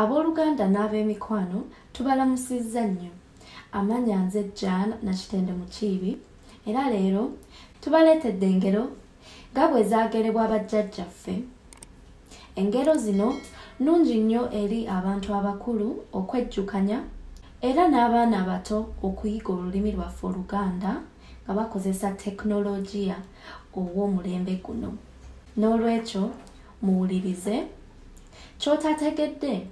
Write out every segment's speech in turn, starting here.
abooluganda n'ab'emikwano tubalamusizza nnyo. Amanya nze jan nakitende mukiibi era leero tubaleetedde engero nga bwe zaagerebwa bajjajjaffe engero zino nnungi nnyo eri abantu abakulu okwejjukanya era n'abaana abato okuyiga olulimi lwaffe oluganda nga bakozesa tekinologiya ow'omulembe guno. N'olwekyo muwulirize ky'otategedde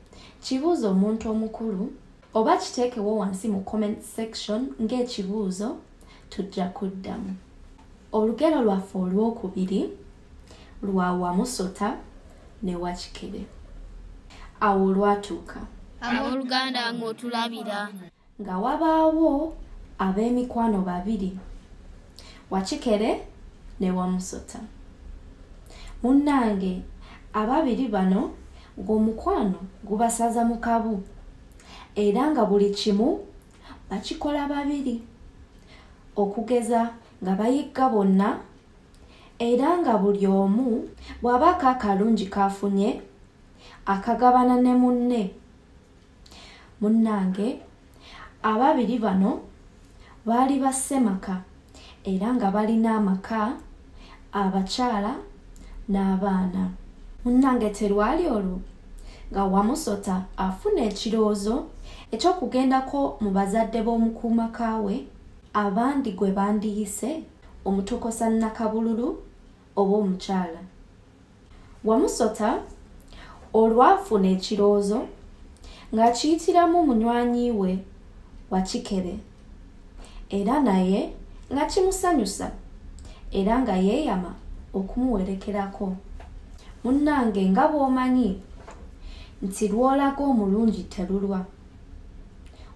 kibuuzo omuntu omukulu oba kiteekewo wansi mu comment section ng'ekibuuzo tujja kuddamu. Olugero lwaffe olwokubiri lwa wamusota ne wakikere. Awo olwatuuka. Abooluganda ng'otulabira. Nga wabaawo ab'emikwano babiri wakikere ne wamusota. Munnange ababiri bano ng'omukwano gubasaza mu kabu era nga buli kimu bakikola babiri. Okugeza nga bayigga bonna era nga buli omu bw'abaako akalungi kaafunye akagabana ne munne. Munnange ababiri bano baali bassemaka era nga balina amaka abakyala n'abaana munnange terwali olwo. Nga wamusota afuna ekirowoozo ekyokugendako mu bazadde b'omukuumakaawe abandi gwe bandiyise omutokosa nakabululu oba omukyala. Wamusota olwafuna ekirowoozo ng'akiyitiramu munywanyi we wakikere era naye nga kimusanyusa era nga yeeyama okumuwerekerako munnange nga bw'omanyi nti lw'olaga omulungi terulwa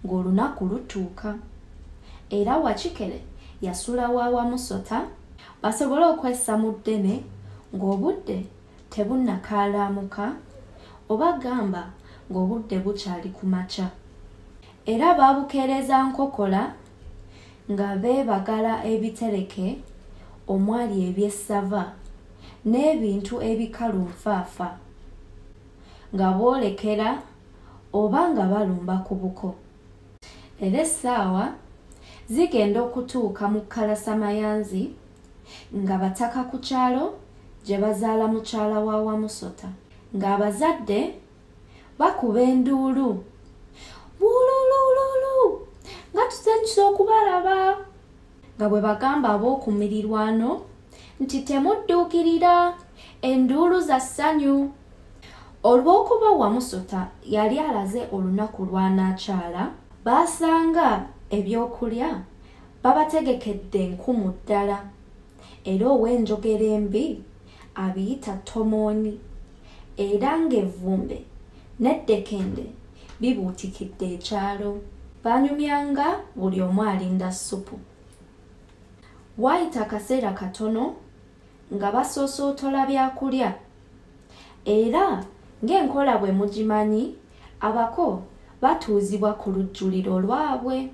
ng'olunaku lutuuka. Era wakikere yasula wa wamusota basobole okwessa mu ddene ng'obudde tebunnakaalaamuka oba gamba ng'obudde bukyali ku makya. Era baabukeereza nkokola nga beebagala ebitereke omwali ebyessava n'ebintu ebikalu nfaafa nga boolekera oba nga balumba ku buko. Era essaawa zigenda okutuuka mu kalasamayanzi nga bataka ku kyalo gye bazaala mukyala wa wamusota. Ng'abazadde bakuba enduulu. Buululululu nga tusanyusa okubalaba! Nga bwe bagamba ab'okumirirwano nti temudduukirira enduulu za ssanyu. Olw'okuba wamusota yali alaze olunaku lw'anaakyala baasanga ebyokulya babategekedde enkumu ddala. Era ow'enjogera embi abiyita tomooni era ng'evvumbe n'eddekende bibuutikidde ekyalo. Baanyumyanga buli omu alinda ssupu. Waayita akaseera katono nga basoosootola byakulya. Era ng'enkola bwe mugimanyi abako batuuzibwa ku lujjuliro lwabwe.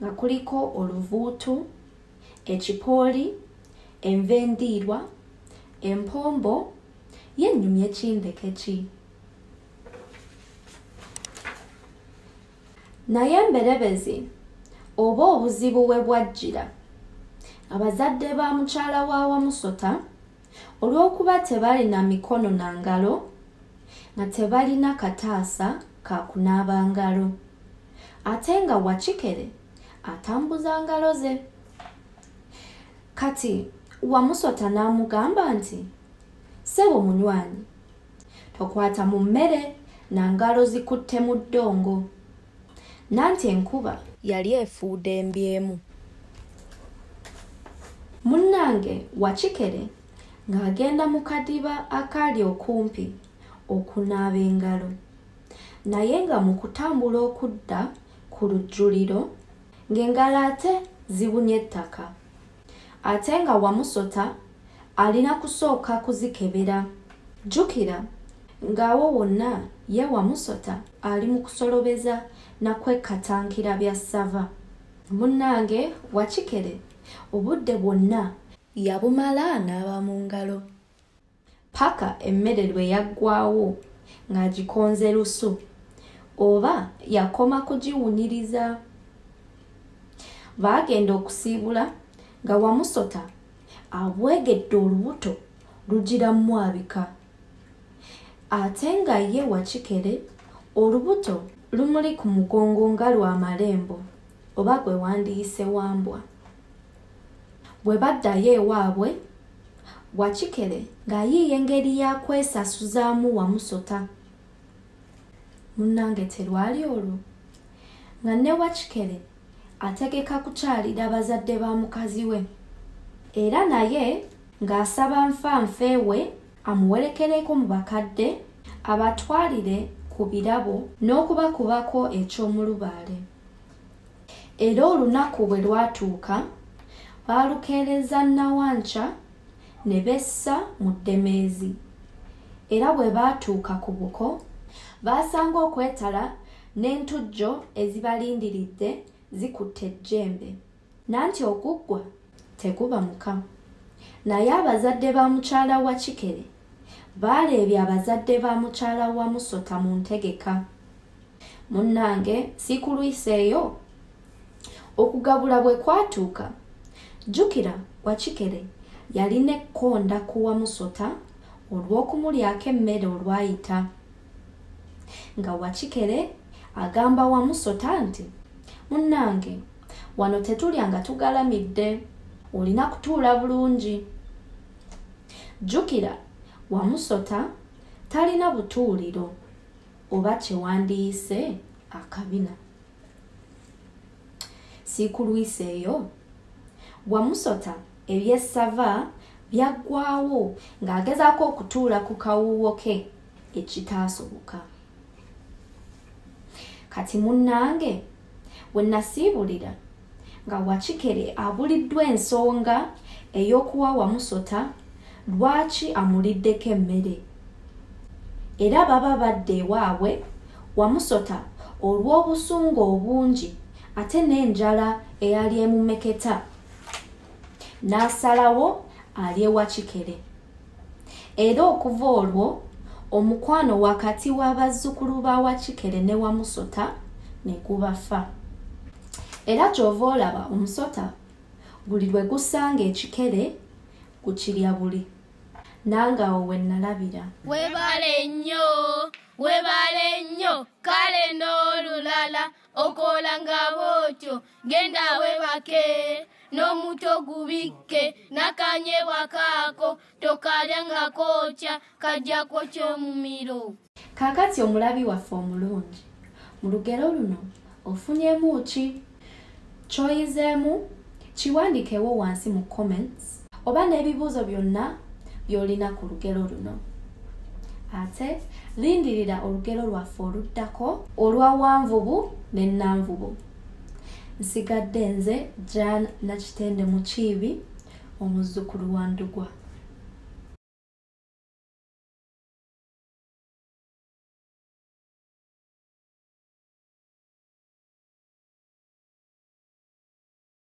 Nga kuliko oluvuutu ekipooli enva endiirwa empombo yennyumya ekindeke ki naye emberebezi oba obuzibu bwe bwajjira abazadde ba mukyala wa wamusota olw'okuba tebalina mikono na ngalo nga tebalina kataasa ka kunaaba ngalo. Ate nga wakikere atambuza ngalo ze. Kati wamusota n'amugamba nti sebo munywanyi tokwata mu mmere na ngalo zikutte mu ddongo. Nanti enkuba yali efuudde embyemu munnange wakikere ng'agenda mu kadiba akaali okumpi okunaaba engalo. Naye nga mu kutambula okudda ku lujjuliro ng'engalo ate zibunye ettaka. Ate nga wamusota alina kusooka kuzikebera. Jjukira ng'awo wonna ye wamusota ali mu kusolobeza nakwekatankira bya ssava. Munnange wakikere obudde bwonna yabumala anaaba mu ngalo. Paka emmere lwe yaggwawo ng'agikonze lusu oba yakoma kugiwunyiriza baagenda okusiibula nga wamusota abwegedde olubuto lugiramwabika ate nga ye wakikere olubuto lumuli ku mugongo nga lwamalembo oba gwe wandiyise wambwa bwe baddayo ewaabwe wakikere ng'ayiiya engeri yakwesasuzaamu wamusota. Munnange terwali olwo. Nga ne wakikere ategeka kukyalira bazadde ba mukazi we. Era naye ng'asaba nfanfe we amuwerekereko mu bakadde abatwalire ku birabo n'okubakubako eky'omulubaale era olunaku bwe lwatuuka baalukeereza nawanca ne bessa mu ddemeezi era bwe baatuuka ku buko baasanga okwetala n'entujjo ezibalindiridde zikutte ejjembe. Nanti oguggwa teguba muka. Naye abazadde ba mukyala wa kikere baaleebye abazadde ba mukyala wa musota mu ntegeka. Munnange siikulwiseeyo okugabula bwe kwatuuka jjukira wakikere yalina ekkonda ku wamusota olw'okumulyako emmere olwayita. Nga wakikere agamba wamusota nti munnange wano tetulya nga tugalamidde olina kutuula bulungi. Jjukira wamusota talina butuuliro oba kyewandiyise akabina. Siikulwiseeyo wamusota ebyessava byaggwawo ng'agezaako okutuula ku kawuuwo ke ekitaasoboka. Kati munnange bwe nasiibulira nga wakikere abuliddwa ensonga ey'okuwa wamusota lwaki amuliddeko emmere? Era baba badde ewaabwe wamusota olw'obusungu obungi ate n'enjala eyali emumeketa n'asalawo ali ewakikere era okuva olwo omukwano wakati w'abazzukulu ba wakikere ne wamusota ne gubafa. Era ky'ova olaba omusota buli lwe gusanga ekikere gukirya buli. Nange awo we nalabira. Webale nnyo webale nnyo kale n'olulala okola nga bwotyo genda webake n'omuto gubikke nakanyebwa kaako tokalya nga kookya kajjako ky'omumiro kaakati omulabi waffe omulungi mu lugero luno ofunyemu ki? Kyoyizeemu? Kiwandikewo wansi mu comments oba n'ebibuuzo byonna by'olina ku lugero luno. Ate lindirira olugero lwaffe oluddako olwa wanvubu n'ennanvubu nsigadde nze jan nakitende mukiibi omuzzukulu wa ndugwa